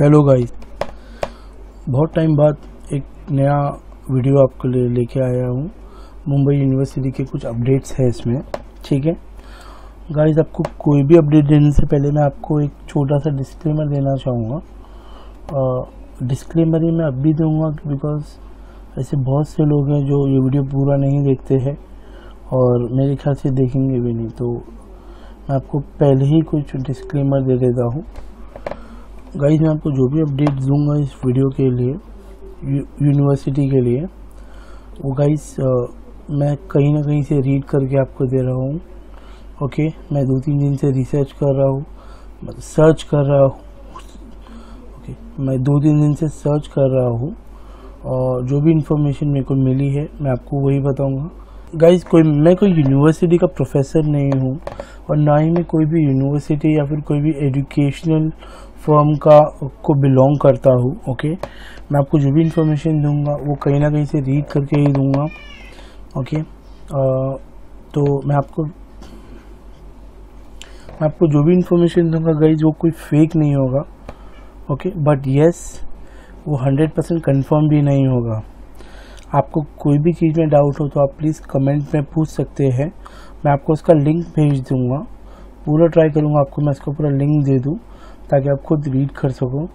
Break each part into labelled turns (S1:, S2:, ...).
S1: Hello guys बहुत time बाद एक नया वीडियो आपके लिए लेके आया हूँ। मुंबई यूनिवर्सिटी के कुछ अपडेट्स हैं इसमें, ठीक है? गाइस आपको कोई भी अपडेट देने से पहले मैं आपको एक छोटा सा डिस्क्लेमर देना चाहूँगा। डिस्क्लेमर ही मैं अब भी दूँगा बिकॉज़ ऐसे बहुत से लोग हैं जो ये वीडियो पूरा नहीं देखते हैं और मेरे ख्याल से देखेंगे भी नहीं। तो मैं आपको पहले ही कुछ डिस्क्लेमर दे देता हूँ। गाइज़ मैं आपको जो भी अपडेट दूँगा इस वीडियो के लिए यूनिवर्सिटी के लिए, वो गाइज़ मैं कहीं ना कहीं से रीड करके आपको दे रहा हूँ ओके मैं दो तीन दिन से रिसर्च कर रहा हूँ सर्च कर रहा हूँ ओके मैं दो तीन दिन से सर्च कर रहा हूँ, और जो भी इंफॉर्मेशन मेरे को मिली है, मैं आपको वही बताऊँगा। गाइज़ कोई, मैं कोई यूनिवर्सिटी का प्रोफेसर नहीं हूँ, और ना ही मैं कोई भी यूनिवर्सिटी या फिर कोई भी एजुकेशनल फर्म का को बिलोंग करता हूँ ओके मैं आपको जो भी इंफॉर्मेशन दूँगा वो कहीं ना कहीं से रीड करके ही दूँगा ओके आ, तो मैं आपको मैं आपको जो भी इंफॉर्मेशन दूँगा गाइज़ वो कोई फेक नहीं होगा ओके बट यस वो हंड्रेड परसेंट कन्फर्म भी नहीं होगा। आपको कोई भी चीज़ में डाउट हो तो आप प्लीज़ कमेंट में पूछ सकते हैं। मैं आपको उसका लिंक भेज दूँगा। पूरा ट्राई करूँगा आपको मैं इसका पूरा लिंक दे दूँ। ताकि आप खुद रीड कर सको।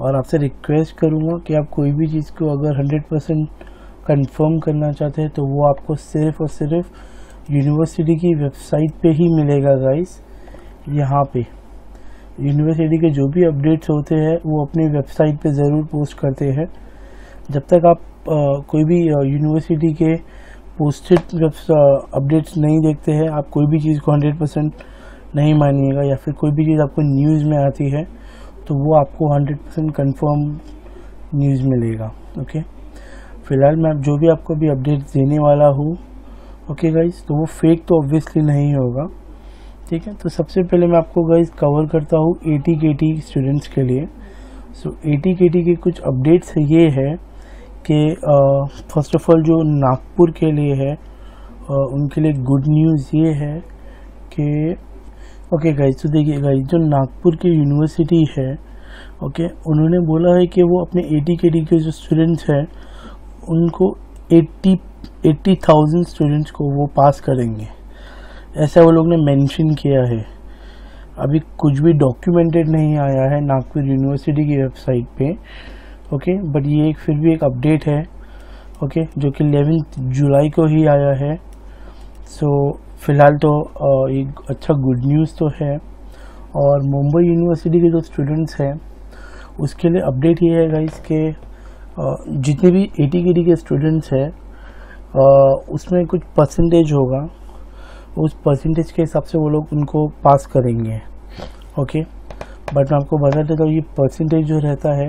S1: और आपसे रिक्वेस्ट करूँगा कि आप कोई भी चीज़ को अगर हंड्रेड परसेंट कन्फर्म करना चाहते हैं तो वो आपको सिर्फ़ और सिर्फ़ यूनिवर्सिटी की वेबसाइट पे ही मिलेगा गाइस यहाँ पे। यूनिवर्सिटी के जो भी अपडेट्स होते हैं वो अपनी वेबसाइट पे ज़रूर पोस्ट करते हैं। जब तक आप आ, कोई भी यूनिवर्सिटी के पोस्टेड अपडेट्स नहीं देखते हैं आप कोई भी चीज़ को हंड्रेड परसेंट नहीं मानिएगा या फिर कोई भी चीज़ आपको न्यूज़ में आती है तो वो आपको हंड्रेड परसेंट कन्फर्म न्यूज़ मिलेगा ओके फ़िलहाल मैं जो भी आपको भी अपडेट देने वाला हूँ ओके गाइज़ तो वो फेक तो ऑब्वियसली नहीं होगा ठीक है? तो सबसे पहले मैं आपको गाइज़ कवर करता हूँ A T K T students के लिए। सो ए टी के टी के कुछ अपडेट्स ये है कि फ़र्स्ट ऑफ़ ऑल जो नागपुर के लिए है आ, उनके लिए गुड न्यूज़ ये है कि ओके गाइज़ तो देखिए गाइज़ जो नागपुर की यूनिवर्सिटी है ओके उन्होंने बोला है कि वो अपने एटी के डी के जो स्टूडेंट्स हैं उनको एट्टी एट्टी थाउज़ेंड स्टूडेंट्स को वो पास करेंगे। ऐसा वो लोग ने मेंशन किया है। अभी कुछ भी डॉक्यूमेंटेड नहीं आया है नागपुर यूनिवर्सिटी की वेबसाइट पे ओके बट ये एक फिर भी एक अपडेट है ओके जो कि एलेवेंथ जुलाई को ही आया है। सो so, फ़िलहाल तो एक अच्छा गुड न्यूज़ तो है। और मुंबई यूनिवर्सिटी के जो स्टूडेंट्स हैं, उसके लिए अपडेट ये है गाइस के जितने भी ए टी के स्टूडेंट्स हैं उसमें कुछ परसेंटेज होगा। उस परसेंटेज के हिसाब से वो लोग उनको पास करेंगे। ओके बट मैं आपको बता देता हूँ, ये परसेंटेज जो रहता है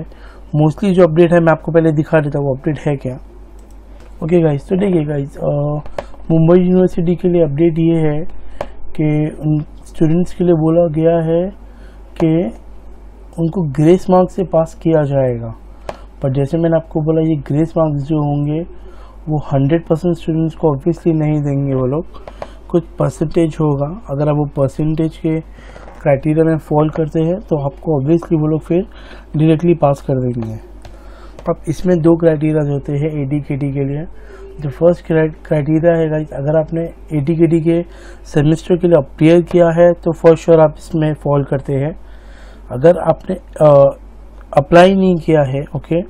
S1: मोस्टली जो अपडेट है, मैं आपको पहले दिखा देता हूँ, वो अपडेट है क्या? ओके गाइज़ तो देखिए गाइज़ मुंबई यूनिवर्सिटी के लिए अपडेट ये है कि उन स्टूडेंट्स के लिए बोला गया है कि उनको ग्रेस मार्क्स से पास किया जाएगा। पर जैसे मैंने आपको बोला, ये ग्रेस मार्क्स जो होंगे, वो 100 परसेंट स्टूडेंट्स को ऑब्वियसली नहीं देंगे वो लोग। कुछ परसेंटेज होगा। अगर आप वो परसेंटेज के क्राइटेरिया में फॉल करते हैं तो आपको ऑब्वियसली वो लोग फिर डायरेक्टली पास कर देंगे। अब इसमें दो क्राइटेरिया होते हैं ए डी के डी के लिए। जो फ़र्स्ट क्राइटेरिया है गाइस अगर आपने ए डी के सेमेस्टर के लिए अपेयर किया है तो फ़र्स्ट श्योर आप इसमें फॉल करते हैं। अगर आपने अप्लाई नहीं किया है ओके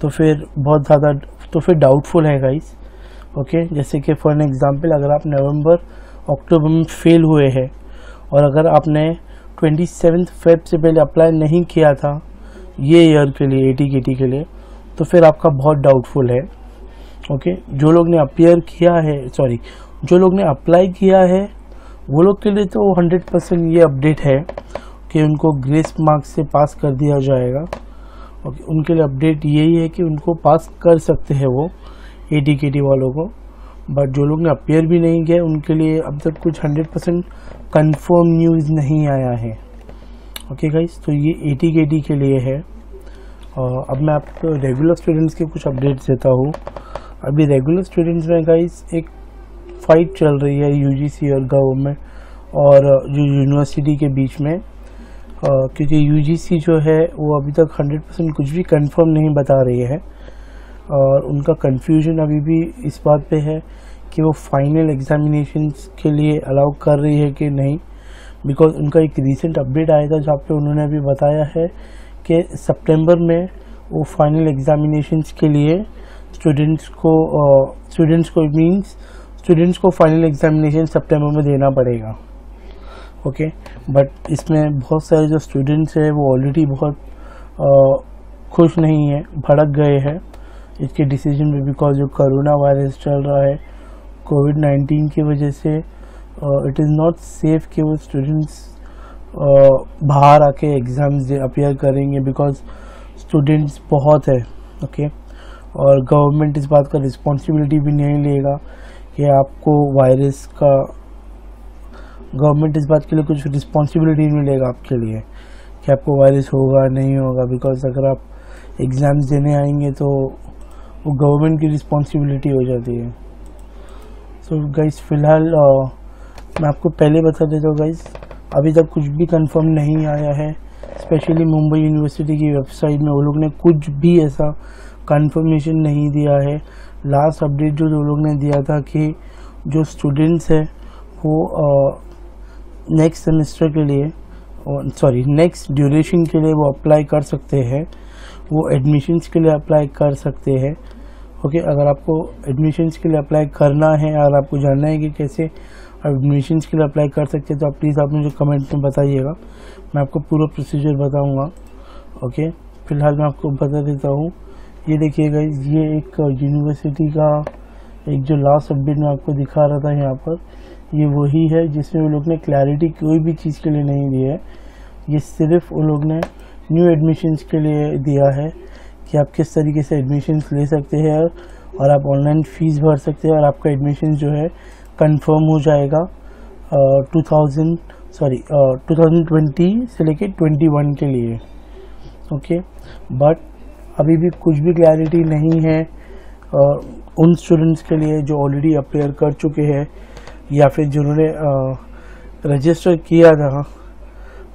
S1: तो फिर बहुत ज़्यादा तो फिर डाउटफुल है गाइस ओके जैसे कि फॉर एन एग्ज़ाम्पल अगर आप नवंबर अक्टूबर में फेल हुए हैं, और अगर आपने ट्वेंटी सेवन फेब से पहले अप्लाई नहीं किया था, ये ईयर के लिए के टी के लिए तो फिर आपका बहुत डाउटफुल है। ओके जो लोग ने अपियर किया है सॉरी जो लोग ने अप्लाई किया है, वो लोग के लिए तो हंड्रेड परसेंट ये अपडेट है कि उनको ग्रेस मार्क्स से पास कर दिया जाएगा। ओके उनके लिए अपडेट यही है कि उनको पास कर सकते हैं वो ए टी के टी वालों को। बट जो लोग ने अपेयर भी नहीं किया, उनके लिए अब तक कुछ हंड्रेड परसेंट कन्फर्म न्यूज़ नहीं आया है। ओके गाइस तो ये ए टी के डी के लिए है। और अब मैं आपको रेगुलर स्टूडेंट्स के कुछ अपडेट्स देता हूँ। अभी रेगुलर स्टूडेंट्स में गाइस एक फ़ाइट चल रही है यूजीसी और गवर्नमेंट और जो यूनिवर्सिटी के बीच में। क्योंकि यूजीसी जो है, वो अभी तक 100 परसेंट कुछ भी कंफर्म नहीं बता रही है। और उनका कंफ्यूजन अभी भी इस बात पे है कि वो फाइनल एग्जामिनेशंस के लिए अलाउ कर रही है कि नहीं। बिकॉज़ उनका एक रिसेंट अपडेट आया था जहाँ पे उन्होंने अभी बताया है कि सितंबर में वो फाइनल एग्जामिनेशंस के लिए स्टूडेंट्स को स्टूडेंट्स को मींस स्टूडेंट्स को फाइनल एग्जामिनेशन सितंबर में देना पड़ेगा। ओके बट इसमें बहुत सारे जो स्टूडेंट्स हैं, वो ऑलरेडी बहुत खुश नहीं है, भड़क गए हैं। इसके डिसीज़न में बिकॉज़ जो करोना वायरस चल रहा है कोविड नाइन्टीन की वजह से इट इज़ नॉट सेफ़ कि वो स्टूडेंट्स बाहर आके एग्ज़ाम्स अपेयर करेंगे बिकॉज़ स्टूडेंट्स बहुत है। Okay okay? और गवर्नमेंट इस बात का रिस्पॉन्सिबिलिटी भी नहीं लेगा कि आपको वायरस का गवर्नमेंट इस बात के लिए कुछ रिस्पॉन्सिबिलिटी नहीं लेगा आपके लिए कि आपको वायरस होगा नहीं होगा। बिकॉज़ अगर आप एग्ज़ाम्स देने आएँगे तो वो गवर्नमेंट की रिस्पॉन्सिबिलिटी हो जाती है। सो so, गाइस फ़िलहाल मैं आपको पहले बता देता हूँ गाइस अभी तक कुछ भी कंफर्म नहीं आया है। स्पेशली मुंबई यूनिवर्सिटी की वेबसाइट में वो लोग ने कुछ भी ऐसा कंफर्मेशन नहीं दिया है। लास्ट अपडेट जो लोग ने दिया था कि जो स्टूडेंट्स हैं वो नेक्स्ट सेमेस्टर के लिए सॉरी नेक्स्ट ड्यूरेशन के लिए वो अप्लाई कर सकते हैं। वो एडमिशन्स के लिए अप्लाई कर सकते हैं। ओके okay, अगर आपको एडमिशन्स के लिए अप्लाई करना है अगर आपको जानना है कि कैसे आप एडमिशन्स के लिए अप्लाई कर सकते हैं तो आप प्लीज़ आप मुझे कमेंट में बताइएगा। मैं आपको पूरा प्रोसीजर बताऊँगा। ओके okay, फ़िलहाल मैं आपको बता देता हूँ। ये देखिएगा ये एक यूनिवर्सिटी का एक जो लास्ट अपडेट मैं आपको दिखा रहा था यहाँ पर, ये वही है जिसमें वो लोग ने क्लैरिटी कोई भी चीज़ के लिए नहीं दी है। ये सिर्फ़ वो लोग ने न्यू एडमिशन्स के लिए दिया है कि आप किस तरीके से एडमिशन्स ले सकते हैं और आप ऑनलाइन फ़ीस भर सकते हैं और आपका एडमिशन जो है कंफर्म हो जाएगा two thousand sorry two thousand twenty से लेके ट्वेंटी वन के लिए। ओके बट अभी भी कुछ भी क्लैरिटी नहीं है उन स्टूडेंट्स के लिए जो ऑलरेडी अपेयर कर चुके हैं, या फिर जिन्होंने रजिस्टर किया था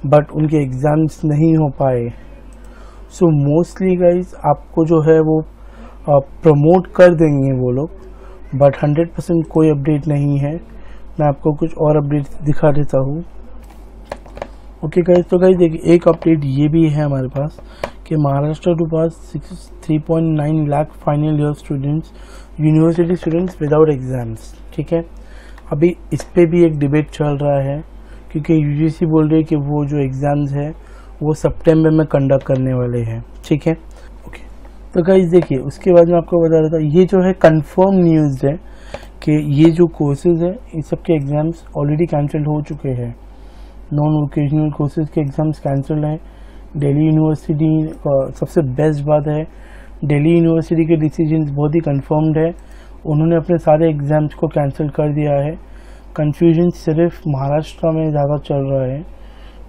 S1: बट उनके एग्ज़ाम्स नहीं हो पाए। सो मोस्टली गाइज़ आपको जो है वो प्रमोट कर देंगे वो लोग बट हंड्रेड परसेंट कोई अपडेट नहीं है। मैं आपको कुछ और अपडेट दिखा देता हूँ। ओके गाइज़ तो गाइज़ देखिए, एक अपडेट ये भी है हमारे पास कि Maharashtra to pass six three point nine lakh final year students university students without exams ठीक है? अभी इस पर भी एक डिबेट चल रहा है क्योंकि यूजीसी बोल रही है कि वो जो एग्ज़ाम्स है, वो सितंबर में कंडक्ट करने वाले हैं, ठीक है? ओके तो गाइज़ देखिए, उसके बाद में आपको बता रहा था ये जो है कंफर्म न्यूज़ है कि ये जो कोर्सेज है इन सब के एग्ज़ाम्स ऑलरेडी कैंसिल हो चुके हैं। नॉन वोकेशनल कोर्सेज के एग्ज़ाम्स कैंसिल हैं। दिल्ली यूनिवर्सिटी सबसे बेस्ट बात है दिल्ली यूनिवर्सिटी के डिसीज़न बहुत ही कन्फर्म्ड है। उन्होंने अपने सारे एग्ज़ाम्स को कैंसिल कर दिया है। कन्फ्यूज़न सिर्फ़ महाराष्ट्र में ज़्यादा चल रहा है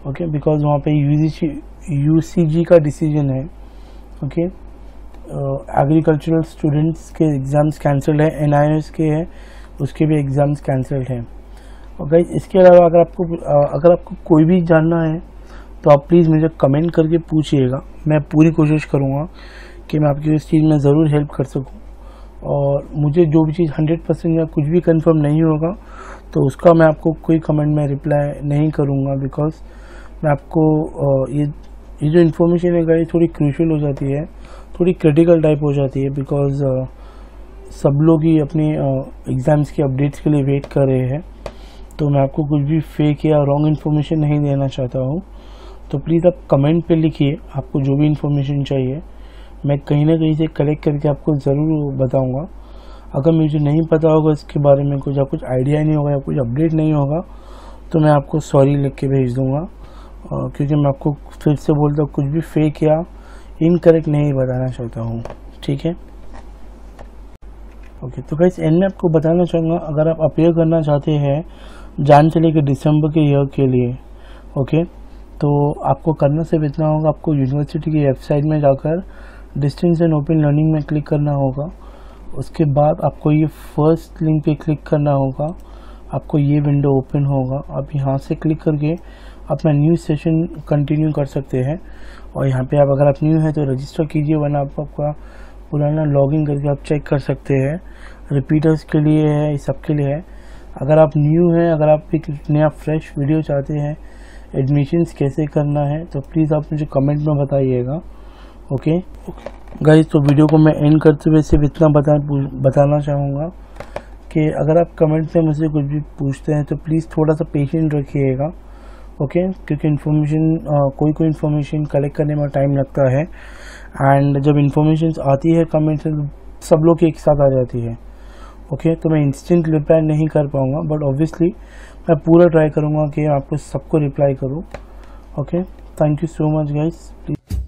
S1: ओके बिकॉज़ वहाँ पे यू सी का डिसीज़न है ओके एग्रीकल्चरल स्टूडेंट्स के एग्ज़ाम्स कैंसिल है एन के हैं, उसके भी एग्ज़ाम्स कैंसिल हैं। और इसके अलावा अगर आपको अगर आपको कोई भी जानना है तो आप प्लीज़ मुझे कमेंट करके पूछिएगा। मैं पूरी कोशिश करूँगा कि मैं आपकी इस चीज़ में ज़रूर हेल्प कर सकूँ। और मुझे जो भी चीज़ हंड्रेड परसेंट या कुछ भी कंफर्म नहीं होगा तो उसका मैं आपको कोई कमेंट में रिप्लाई नहीं करूँगा बिकॉज़ मैं आपको ये ये जो इन्फॉर्मेशन है गाड़ी थोड़ी क्रूशल हो जाती है, थोड़ी क्रिटिकल टाइप हो जाती है बिकॉज़ सब लोग ही अपने एग्ज़ाम्स के अपडेट्स के लिए वेट कर रहे हैं। तो मैं आपको कुछ भी फेक या रॉन्ग इन्फॉर्मेशन नहीं देना चाहता हूँ। तो प्लीज़ आप कमेंट पे लिखिए, आपको जो भी इन्फॉर्मेशन चाहिए। मैं कहीं ना कहीं से कलेक्ट करके आपको ज़रूर बताऊँगा। अगर मुझे नहीं पता होगा इसके बारे में कुछ, या कुछ आइडिया नहीं होगा, या कुछ अपडेट नहीं होगा तो मैं आपको सॉरी लिख के भेज दूँगा। क्योंकि मैं आपको फिर से बोलता हूँ, कुछ भी फेक या इनकरेक्ट नहीं बताना चाहता हूँ। ठीक है? ओके तो गाइस एंड में आपको बताना चाहूँगा, अगर आप अपेयर करना चाहते हैं जान चले कि दिसंबर के ईयर के लिए ओके तो आपको करना सिर्फ़ इतना होगा, आपको यूनिवर्सिटी की वेबसाइट में जाकर डिस्टेंस एंड ओपन लर्निंग में क्लिक करना होगा। उसके बाद आपको ये फ़र्स्ट लिंक पे क्लिक करना होगा। आपको ये विंडो ओपन होगा। आप यहाँ से क्लिक करके अपना न्यू सेशन कंटिन्यू कर सकते हैं। और यहाँ पे आप अगर आप न्यू हैं तो रजिस्टर कीजिए, वरना आप आपका पुराना लॉगिन करके आप चेक कर सकते हैं। रिपीटर्स के लिए है सब के लिए है। अगर आप न्यू हैं, अगर आप एक नया फ्रेश वीडियो चाहते हैं एडमिशन्स कैसे करना है तो प्लीज़ आप मुझे कमेंट में बताइएगा ओके गाइज़ तो वीडियो को मैं एंड करते हुए सिर्फ़ इतना बता, बताना चाहूँगा कि अगर आप कमेंट में मुझसे कुछ भी पूछते हैं तो प्लीज़ थोड़ा सा पेशेंट रखिएगा ओके क्योंकि इन्फॉर्मेशन कोई कोई इन्फॉर्मेशन कलेक्ट करने में टाइम लगता है। एंड जब इन्फॉर्मेशन आती है कमेंट से तो सब लोग एक साथ आ जाती है। ओके तो मैं इंस्टेंट रिप्लाई नहीं कर पाऊँगा बट ऑब्वियसली मैं पूरा ट्राई करूँगा कि आपको सबको रिप्लाई करूँ। Okay thank you so much guys please